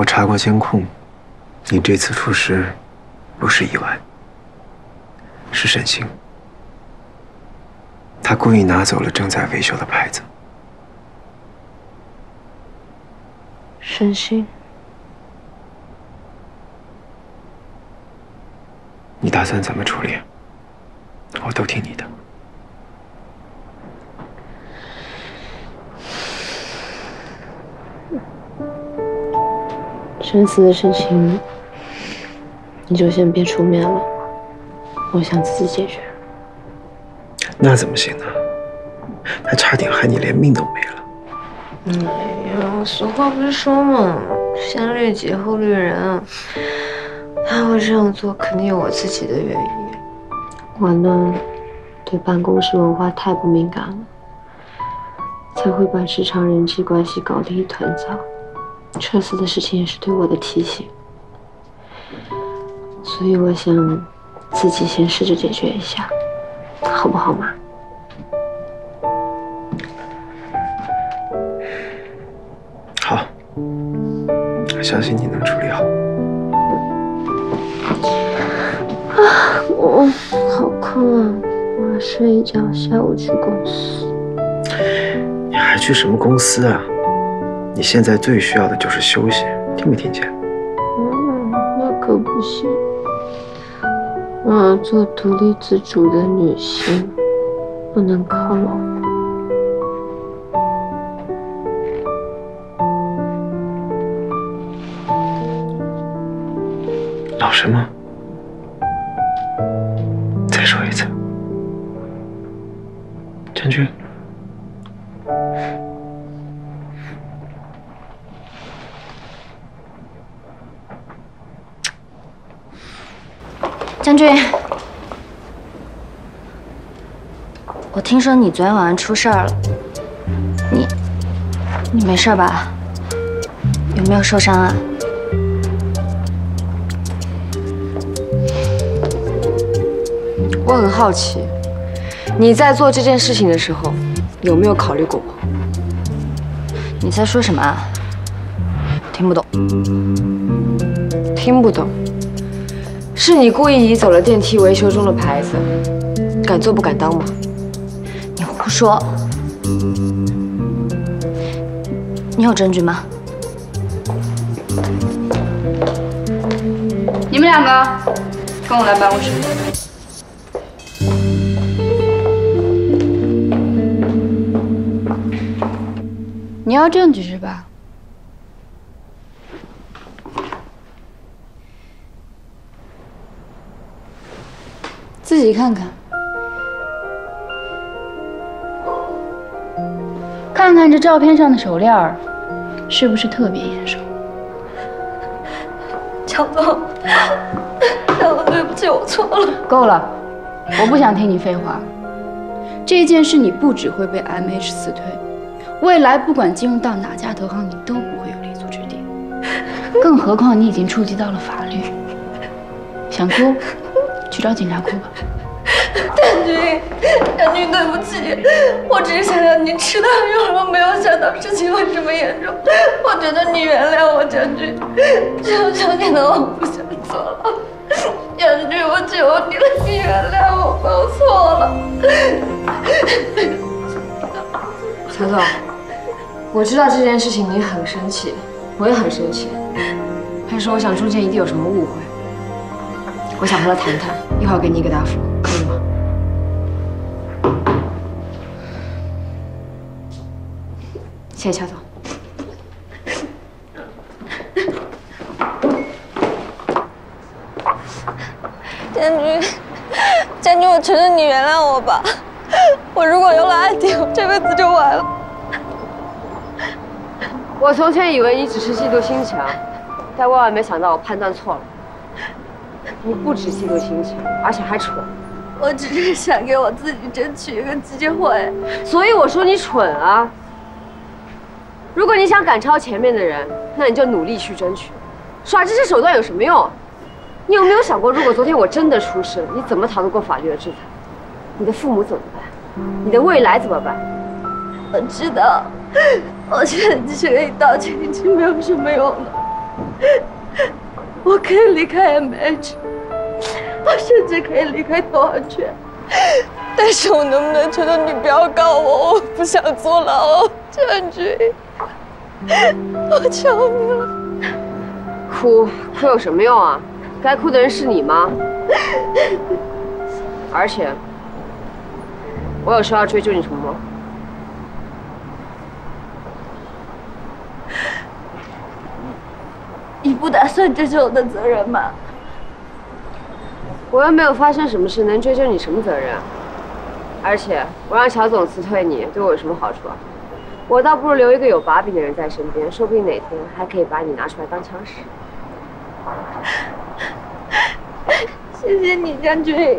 我查过监控，你这次出事不是意外，是沈星。他故意拿走了正在维修的牌子。沈星，你打算怎么处理？我都听你的。生死的事情，你就先别出面了，我想自己解决。那怎么行呢？还差点害你连命都没了。哎呀，俗话不是说吗？先律己后律人。他会这样做，肯定有我自己的原因。我呢，对办公室文化太不敏感了，才会把职场人际关系搞得一团糟。撤司的事情也是对我的提醒，所以我想自己先试着解决一下，好不好嘛？好，我相信你能处理好。啊，我好困啊，我要睡一觉，下午去公司。你还去什么公司啊？你现在最需要的就是休息，听没听见？嗯，那可不行。我要做独立自主的女性，不能靠老公。老什么？再说一次。将军。将军，我听说你昨天晚上出事儿了，你你没事吧？有没有受伤啊？我很好奇，你在做这件事情的时候，有没有考虑过我？你在说什么啊？听不懂。听不懂。是你故意移走了电梯维修中的牌子，敢做不敢当吗？你胡说！你有证据吗？你们两个跟我来办公室。你要证据是吧？自己看看，看看这照片上的手链是不是特别眼熟？强总，强总，对不起，我错了。够了，我不想听你废话。这件事你不只会被 M H 辞退，未来不管进入到哪家投行，你都不会有立足之地。更何况你已经触及到了法律，想哭？去找警察哭吧，将军，将军，对不起，我只是想让你吃糖药了，没有想到事情会这么严重。我觉得你原谅我，将军，求求你了，我不想坐了。将军，我求你了，你原谅我吧，我错了。曹总，我知道这件事情你很生气，我也很生气，但是我想中间一定有什么误会。我想和他谈谈，一会儿给你一个答复，可以吗？谢谢乔总。将军，将军，我求求你原谅我吧！我如果有了安迪，我这辈子就完了。我从前以为你只是嫉妒心强，但万万没想到我判断错了。你不止嫉妒心强，而且还蠢。我只是想给我自己争取一个机会，所以我说你蠢啊。如果你想赶超前面的人，那你就努力去争取。耍这些手段有什么用？你有没有想过，如果昨天我真的出事了，你怎么逃得过法律的制裁？你的父母怎么办？你的未来怎么办？我知道，我现在只是给你道歉已经没有什么用了。我可以离开 MH，我甚至可以离开投行圈，但是我能不能求求你不要告我？我不想坐牢，陈军，我求你了。哭哭有什么用啊？该哭的人是你吗？而且，我有说要追究你什么吗？你不打算追究我的责任吗？我又没有发生什么事，能追究你什么责任？而且我让乔总辞退你，对我有什么好处啊？我倒不如留一个有把柄的人在身边，说不定哪天还可以把你拿出来当枪使。谢谢你，将军。